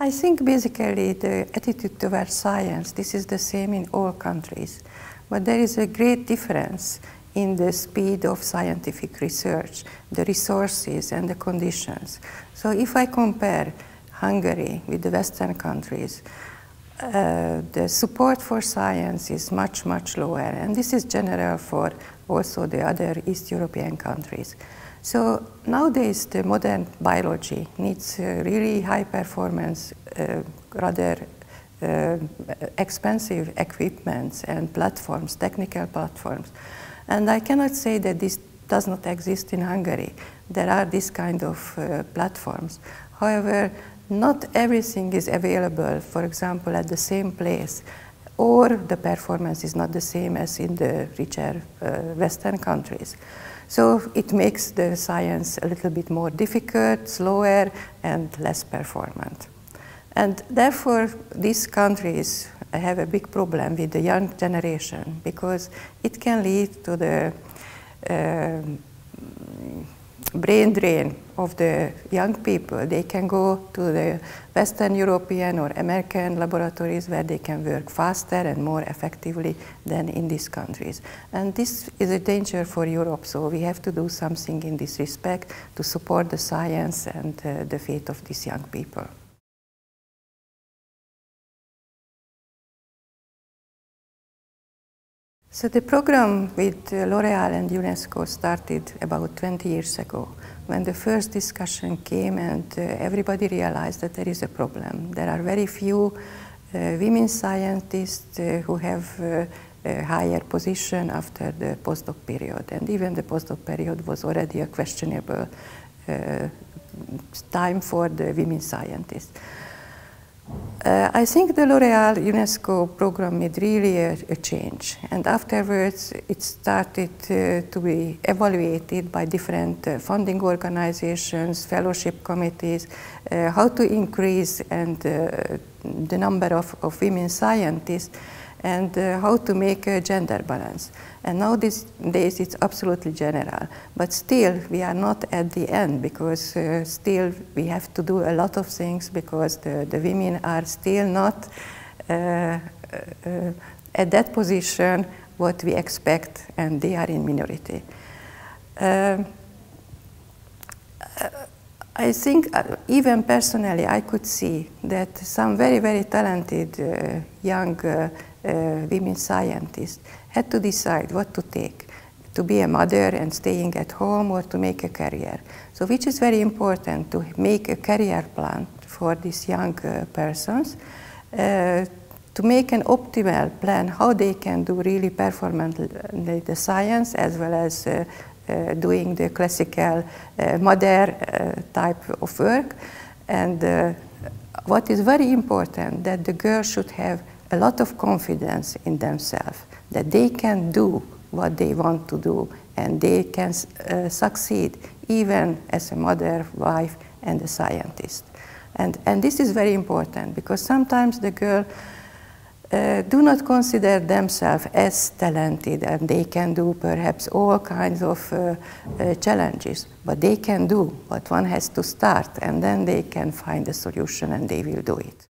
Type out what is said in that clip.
I think basically the attitude towards science, this is the same in all countries. But there is a great difference in the speed of scientific research, the resources and the conditions. So if I compare Hungary with the Western countries, uh, the support for science is much, much lower. And this is general for also the other East European countries. So nowadays the modern biology needs uh, really high performance, uh, rather uh, expensive equipments and platforms, technical platforms. And I cannot say that this does not exist in Hungary. There are these kind of uh, platforms. However, not everything is available, for example, at the same place, or the performance is not the same as in the richer uh, Western countries. So it makes the science a little bit more difficult, slower, and less performant. And therefore, these countries have a big problem with the young generation because it can lead to the uh, brain drain of the young people. They can go to the Western European or American laboratories where they can work faster and more effectively than in these countries. And this is a danger for Europe, so we have to do something in this respect to support the science and uh, the fate of these young people. So the program with L'Oreal and UNESCO started about 20 years ago when the first discussion came and uh, everybody realized that there is a problem. There are very few uh, women scientists uh, who have uh, a higher position after the postdoc period and even the postdoc period was already a questionable uh, time for the women scientists. Uh, I think the L'Oreal UNESCO program made really a, a, change. And afterwards, it started uh, to be evaluated by different uh, funding organizations, fellowship committees, uh, how to increase and uh, the number of, of women scientists and uh, how to make a gender balance. And now these days it's absolutely general. But still, we are not at the end because uh, still we have to do a lot of things because the, the women are still not uh, uh at that position what we expect and they are in minority. Um, I think uh, even personally I could see that some very, very talented uh, young uh, uh, women scientists had to decide what to take to be a mother and staying at home or to make a career. So which is very important to make a career plan for these young uh, persons, uh, to make an optimal plan how they can do really performant the science as well as uh, uh, doing the classical uh, mother uh, type of work. And what is very important that the girl should have a lot of confidence in themselves, that they can do what they want to do and they can uh, succeed even as a mother, wife, and a scientist. And, and this is very important because sometimes the girl uh, do not consider themselves as talented and they can do perhaps all kinds of uh, uh, challenges, but they can do, but one has to start and then they can find a solution and they will do it.